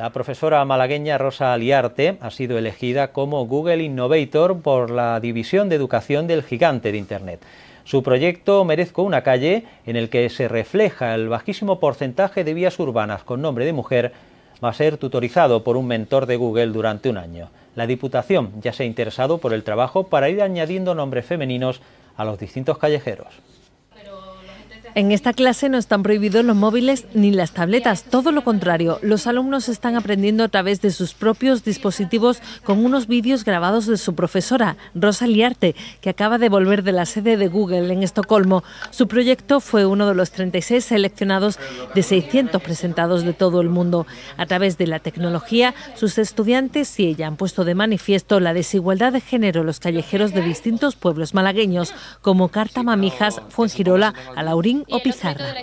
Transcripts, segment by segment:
La profesora malagueña Rosa Aliarte ha sido elegida como Google Innovator por la División de Educación del Gigante de Internet. Su proyecto Merezco una calle, en el que se refleja el bajísimo porcentaje de vías urbanas con nombre de mujer, va a ser tutorizado por un mentor de Google durante un año. La Diputación ya se ha interesado por el trabajo para ir añadiendo nombres femeninos a los distintos callejeros. En esta clase no están prohibidos los móviles ni las tabletas, todo lo contrario, los alumnos están aprendiendo a través de sus propios dispositivos con unos vídeos grabados de su profesora, Rosa Liarte, que acaba de volver de la sede de Google en Estocolmo. Su proyecto fue uno de los 36 seleccionados de 600 presentados de todo el mundo. A través de la tecnología, sus estudiantes y ella han puesto de manifiesto la desigualdad de género en los callejeros de distintos pueblos malagueños, como Carta Mamijas, Fuengirola, Alaurín o Pizarra.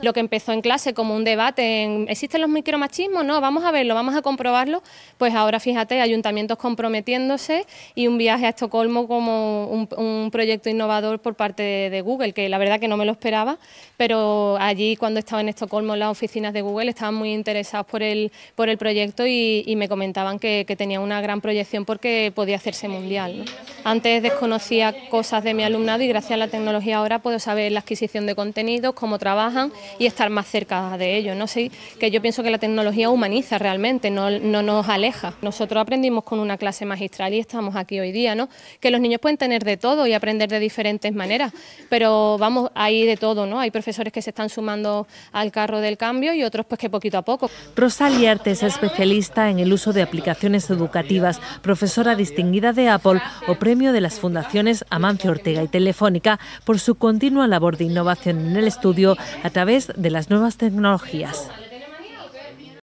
Lo que empezó en clase como un debate, en, ¿existen los micromachismos? No, vamos a verlo, vamos a comprobarlo. Pues ahora fíjate, ayuntamientos comprometiéndose y un viaje a Estocolmo como un, proyecto innovador por parte de, Google, que la verdad que no me lo esperaba, pero allí cuando estaba en Estocolmo en las oficinas de Google estaban muy interesados por el, por el proyecto y, me comentaban que, tenía una gran proyección porque podía hacerse mundial. Antes desconocía cosas de mi alumnado y gracias a la tecnología ahora puedo saber la adquisición de contenido cómo trabajan y estar más cerca de ellos. ¿no? sé que yo pienso que la tecnología humaniza realmente, no, no nos aleja. Nosotros aprendimos con una clase magistral y estamos aquí hoy día, ¿no? que los niños pueden tener de todo y aprender de diferentes maneras, pero vamos, hay de todo, ¿no? Hay profesores que se están sumando al carro del cambio y otros pues que poquito a poco. Rosalie Arte es especialista en el uso de aplicaciones educativas, profesora distinguida de Apple o premio de las fundaciones Amancio Ortega y Telefónica por su continua labor de innovación en el estudio a través de las nuevas tecnologías.